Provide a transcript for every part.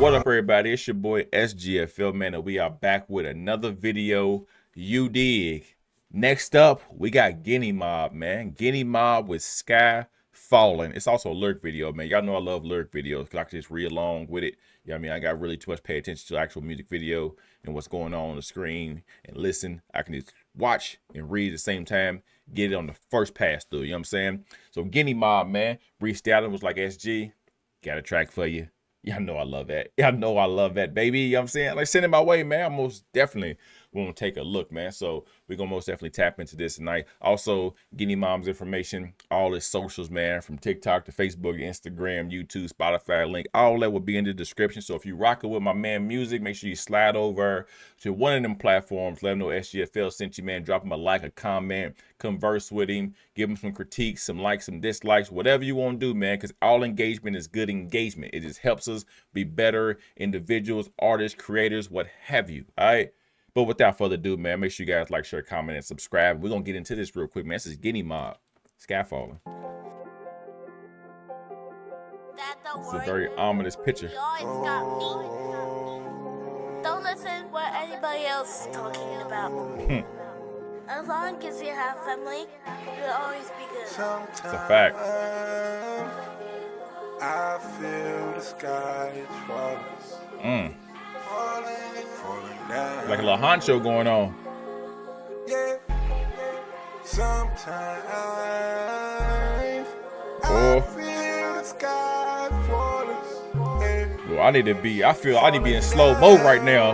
What up, everybody? It's your boy SGFL, man, and we are back with another video. You dig? Next up, we got Gini Mob, man. Gini Mob with Sky Falling. It's also a lyric video, man. Y'all know I love lyric videos because I can just read along with it. You know what I mean? I got really too much pay attention to actual music video and what's going on on the screen and listen. I can just watch and read at the same time, get it on the first pass through. You know what I'm saying? So Gini Mob, man, reached out and was like, SG, got a track for you. Y'all know I love that. Y'all know I love that, baby. You know what I'm saying? Like, send it my way, man. I most definitely want to take a look, man. So we're to most definitely tap into this tonight. Also, Gini Mob's information, all his socials, man, from TikTok to Facebook, Instagram, YouTube, Spotify, link, all that will be in the description. So if you rock it with my man music, make sure you slide over to one of them platforms. Let him know SGFL sent you, man. Drop him a like, a comment, converse with him, give him some critiques, some likes, some dislikes, whatever you want to do, man, because all engagement is good engagement. It just helps us be better individuals, artists, creators, what have you. All right. But without further ado, man, make sure you guys like, share, comment, and subscribe. We're going to get into this real quick, man. This is Gini Mob, Sky Falling. It's a very ominous picture. Don't listen what anybody else is talking about. As long as you have family, you'll always be good. It's a fact. I feel the sky is falling, Mm. Falling, falling down. Like a little honcho going on. yeah. Sometimes Oh. I feel the sky falling. Well, I need to be, I feel I need to be in slow mo right now.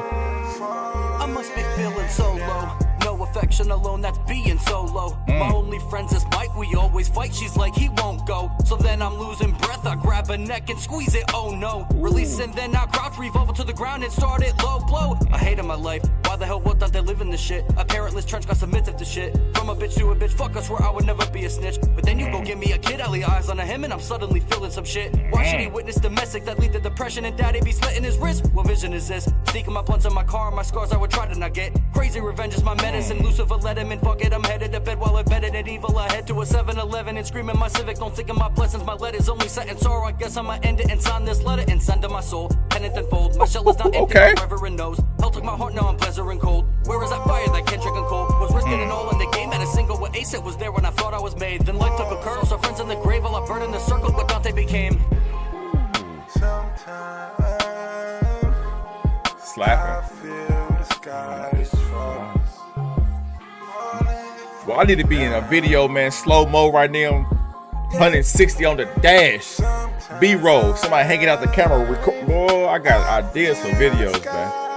Alone, that's being solo. My mm. only friends is Mike, we always fight. She's like, he won't go. So then I'm losing breath. I grab a neck and squeeze it, oh no. Release and then I crouch, revolve to the ground and start it low blow. I hated my life. Why the hell would not they live in this shit? A parentless trench got submissive to shit. From a bitch to a bitch, fuck, I swear I would never be a snitch. But then you go give me a kid, I lay eyes on a him and I'm suddenly feeling some shit. Why should he witness domestic that lead to depression and daddy be slitting his wrist? What vision is this? Sneaking my blunts in my car, my scars I would try to not get. Crazy revenge is my medicine. Lucifer let him in, fuck it, I'm headed to bed while embedded in evil. I head to a 7 Eleven and screaming my civic. Don't think of my blessings, my letters only set in sorrow. I guess I'ma end it and sign this letter and send to my soul. Penitent fold, my shell is not empty, Okay. my reverend knows. Hell took my heart, now it was there when I thought I was made. Then life took a curl, so friends in the grave while I burn in the circle. What Dante became. Sometimes I Slapping. Well, I need to be in a video, man, slow mo right now. 160 on the dash. B roll. Somebody hanging out the camera. Record. Boy, I got ideas for videos, man.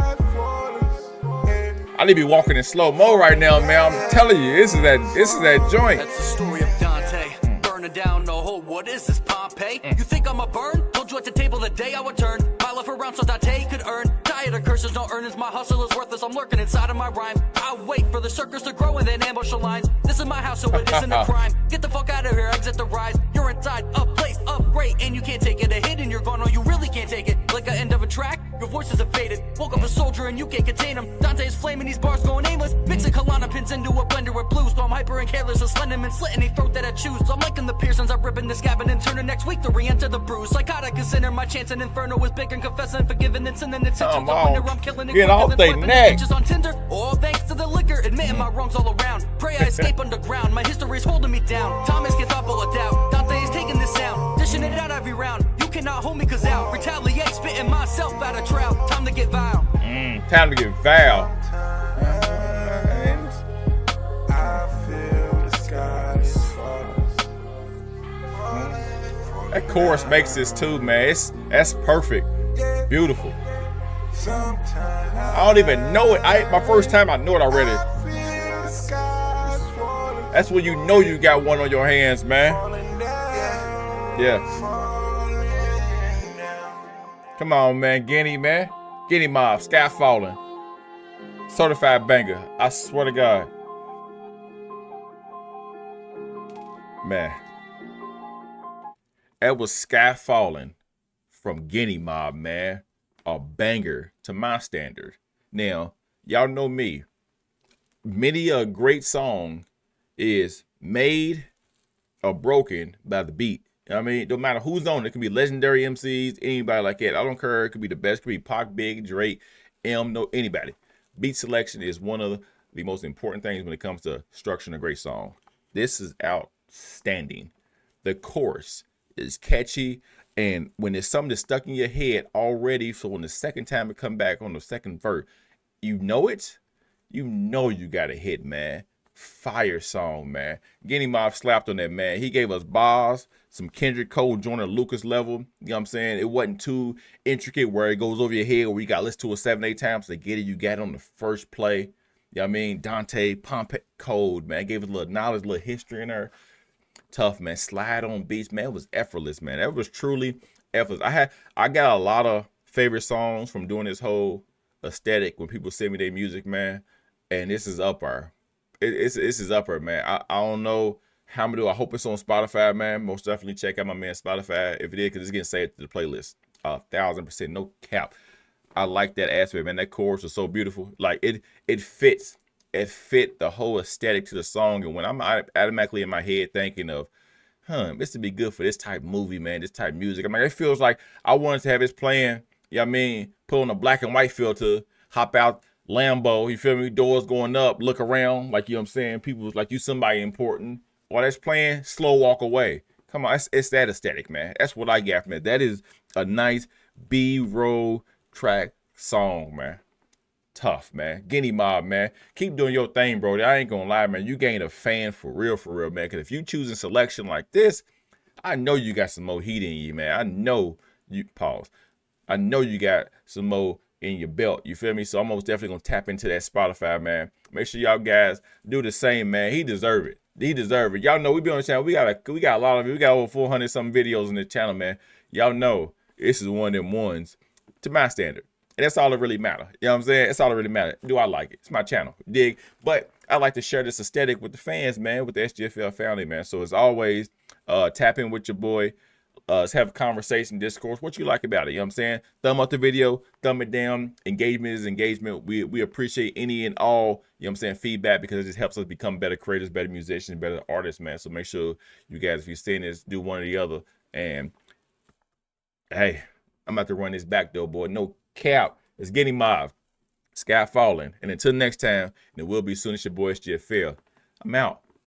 I need to be walking in slow mo right now, man. I'm telling you, this is that this is that joint. That's the story of Dante. Mm. Burning down the whole, what is this, Pompeii? Mm. You think I'm a burn? Told you at the table the day I would turn. My life around so Dante could earn. Tired of curses, no earnings. My hustle is worthless. I'm lurking inside of my rhymes. I wait for the circus to grow and then ambush the lines. This is my house, so it isn't a crime. Get the fuck out of here, exit the rise. You're inside a place of great, and you can't take it. A hit and you're gone, or you really can't take it. Like the end of a track, your voices have faded. Woke up a soldier and you can't contain him. Dante is flaming, these bars going aimless. Mixing Klonopins into a blender with blues. So I'm hyper and careless, a Slenderman slitting any throat that I choose. I'm liking the Pearsons, I'm ripping this cabin and turning next week to re-enter the bruise. Psychotic is sinner, my chance in inferno is big and confessing, forgiving and sinning. It's the winner, on. I'm killing it. Get off they neck. bitches on Tinder. All thanks to the liquor, admitting my wrongs all around. Pray I escape underground. My history is holding me down. Thomas gets up all doubt. Dante is taking this sound, dishing it out every round. You cannot hold me cause out. Retaliate, spitting myself out of trout. Time to get vile. Mm, time to get Val. I feel the sky is falling. That chorus makes this too, man. It's, that's perfect. Beautiful. I don't even know it. I my first time I know it already. I feel the sky is falling, That's when you know you got one on your hands, man. Yeah. Come on, man. Gini, man. Gini Mob. Sky falling. Certified banger. I swear to God. Man. That was Sky Falling from Gini Mob, man. A banger to my standard. Now, y'all know me. Many a great song is made or broken by the beat You know I mean, no matter who's on, it could be legendary MCs, anybody like that. I don't care. It could be the best. It could be Pac, Big, Drake, M, no anybody. Beat selection is one of the most important things when it comes to structuring a great song. This is outstanding. The chorus is catchy, and when there's something that's stuck in your head already, so when the second time it come back on the second verse, you know it, you know you got a hit, man. Fire song, man. Gini Mob slapped on that, man. He gave us bars, some Kendrick Cole, Joyner Lucas level. You know what I'm saying? It wasn't too intricate where it goes over your head where you got to listen to it seven, eight times to get it. You got it on the first play. You know what I mean? Dante, Pompeii, Code, man. Gave us a little knowledge, a little history in there. Tough, man. Slide on beats, man. It was effortless, man. That was truly effortless. I had I got a lot of favorite songs from doing this whole aesthetic when people send me their music, man. And this is upper it, it's this is upper, man. I, I don't know do. I hope it's on Spotify, man. Most definitely check out my man Spotify if it is, because it's getting saved to the playlist. A thousand percent, no cap. I like that aspect, man. That chorus is so beautiful. Like it, it fits. It fit the whole aesthetic to the song. And when I'm automatically in my head thinking of, huh, this would be good for this type movie, man. This type music. I mean, it feels like I wanted to have this playing. You know what I mean? Put on a black and white filter, hop out Lambo, you feel me? Doors going up, look around, like you know what I'm saying? People like you somebody important. While that's playing, slow walk away. Come on, it's, it's that aesthetic, man. That's what I got from it. That is a nice B-roll track song, man. Tough, man. Gini Mob, man. Keep doing your thing, bro. I ain't gonna lie, man. You gained a fan for real, for real, man. Because if you choosing selection like this, I know you got some more heat in you, man. I know you, pause. I know you got some more in your belt. You feel me? So I'm most definitely gonna tap into that Spotify, man. Make sure y'all guys do the same, man. He deserve it. He deserve it. Y'all know we be on the channel. We got a we got a lot of. We got over 400 some videos in the channel, man. Y'all know this is one of them ones to my standard. And that's all that really matter. You know what I'm saying? That's all that really matter. Do I like it? It's my channel. Dig? But I like to share this aesthetic with the fans, man, with the SGFL family, man. So as always, uh, tap in with your boy let's have a conversation, discourse. What you like about it? You know what I'm saying? Thumb up the video, thumb it down. Engagement is engagement. We we appreciate any and all, you know what I'm saying, feedback because it just helps us become better creators, better musicians, better artists, man. So make sure you guys, if you're seeing this, do one or the other. And hey, I'm about to run this back though, boy. No cap. It's Gini Mob. Sky falling. And until next time, and it will be soon as your boy SGFL. I'm out.